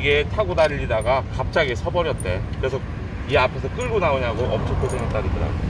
이게 타고 다니다가 갑자기 서버렸대. 그래서 이 앞에서 끌고 나오냐고 엄청 고생했다 그러더라고.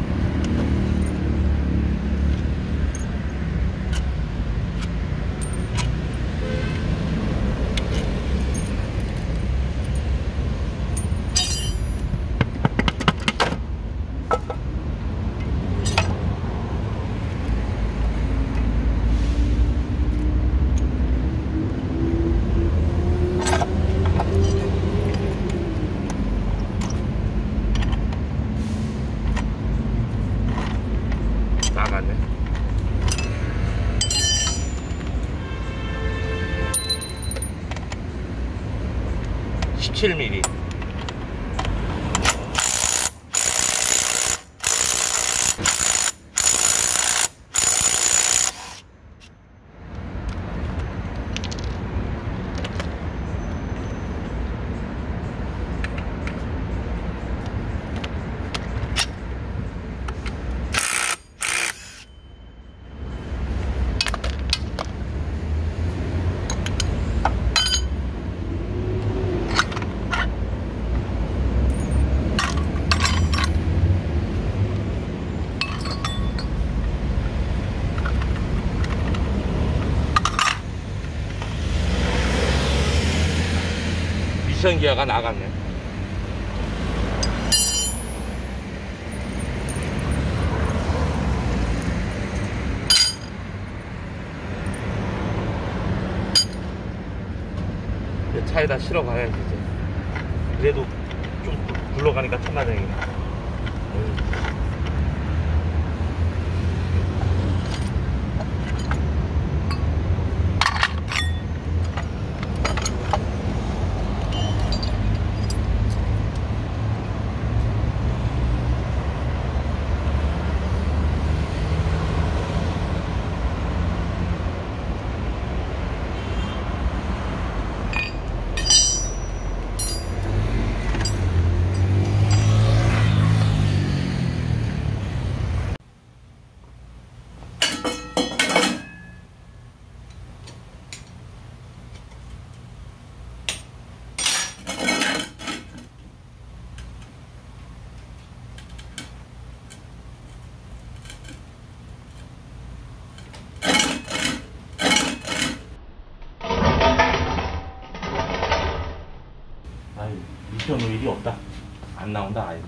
Chill 미션 기어가 나갔네. 차에다 실어 가야지 이제. 그래도 좀 굴러가니까 천만다행이네. 아이 미션 오 일이 없다. 안 나온다. 아예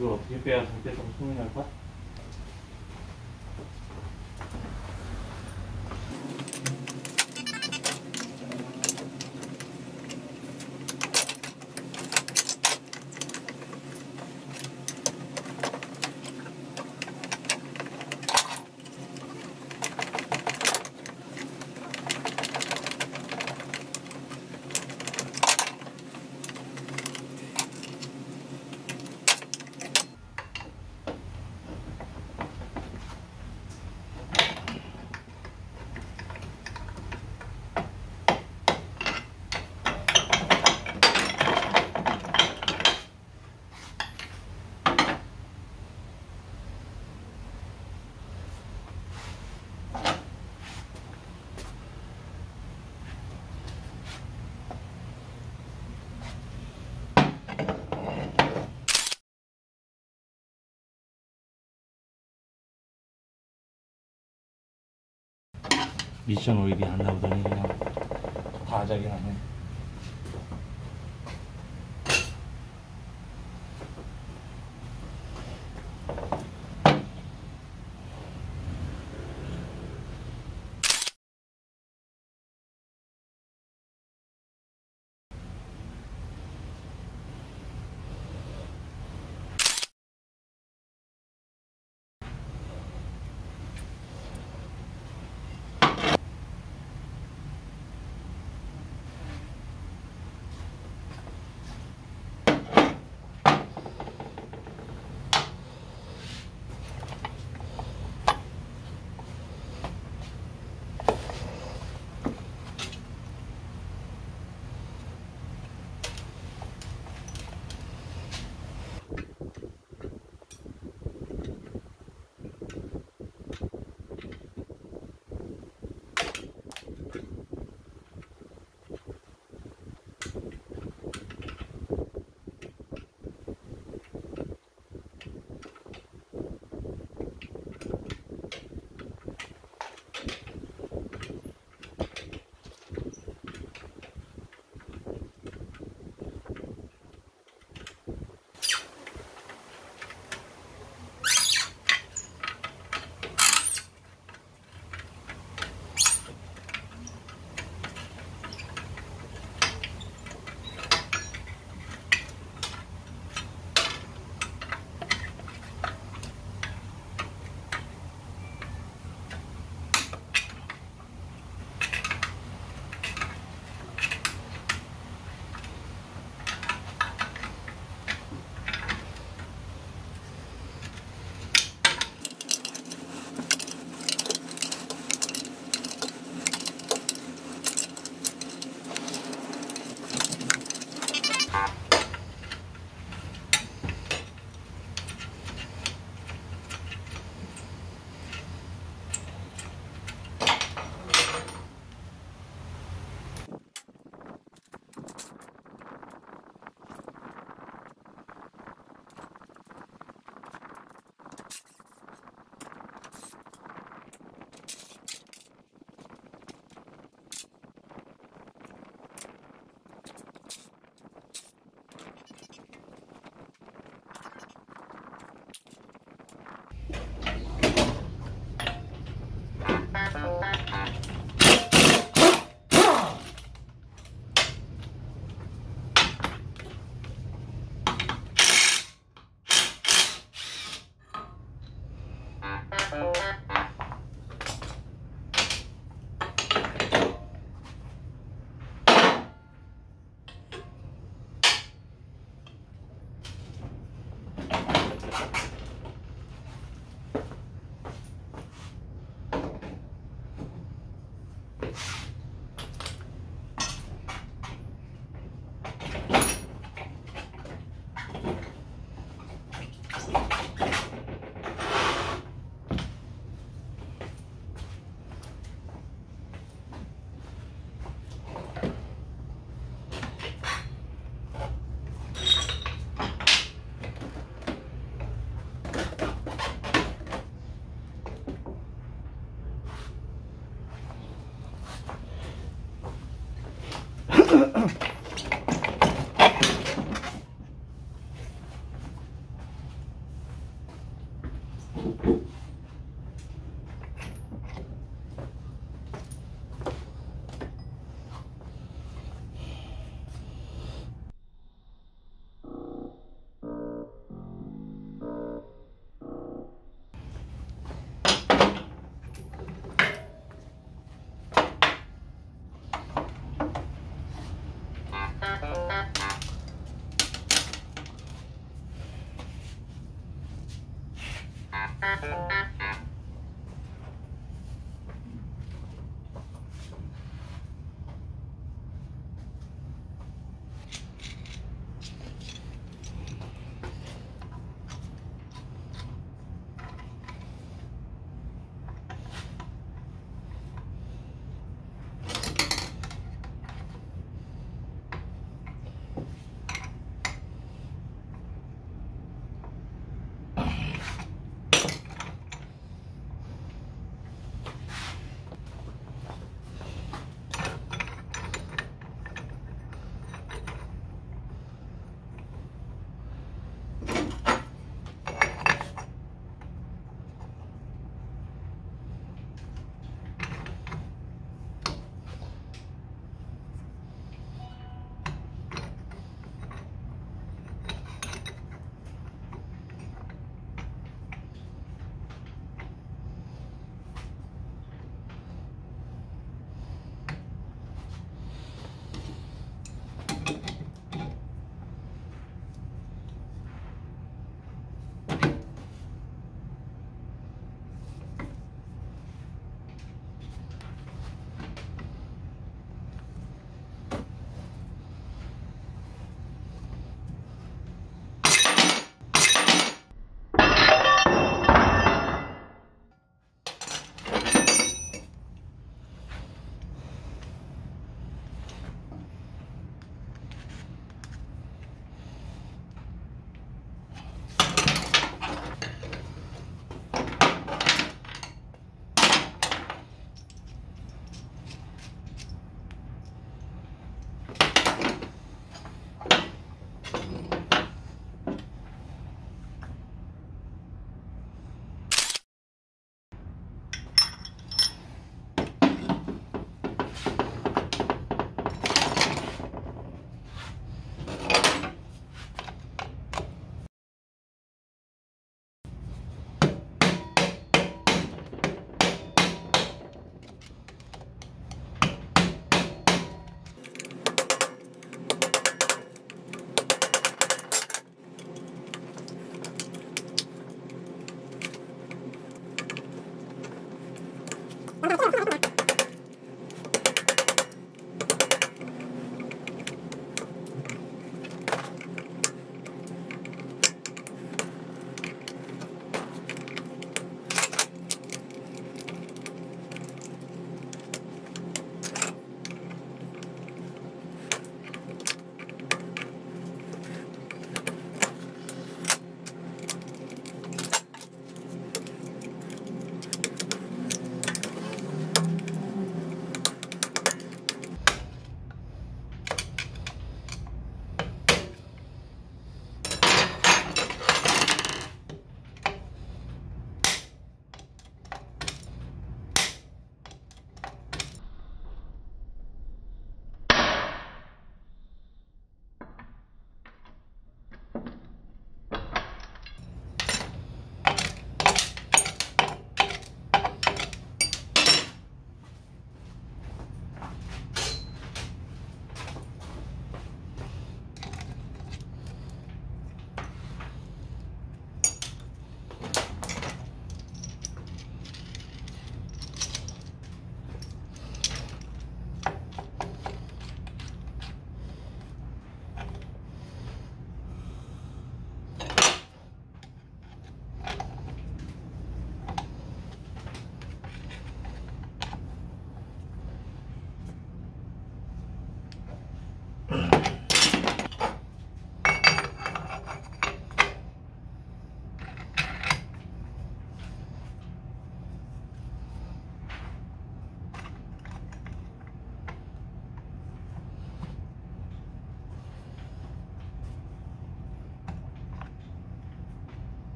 이걸 어떻게 빼야 절대성 날까? 미션 오일이 안 나오더니 그냥 다 아작이 나네.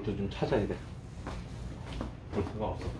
볼트 좀 찾아야 돼. 볼트가 없어.